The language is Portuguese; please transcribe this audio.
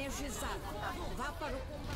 energizado. Vá para o.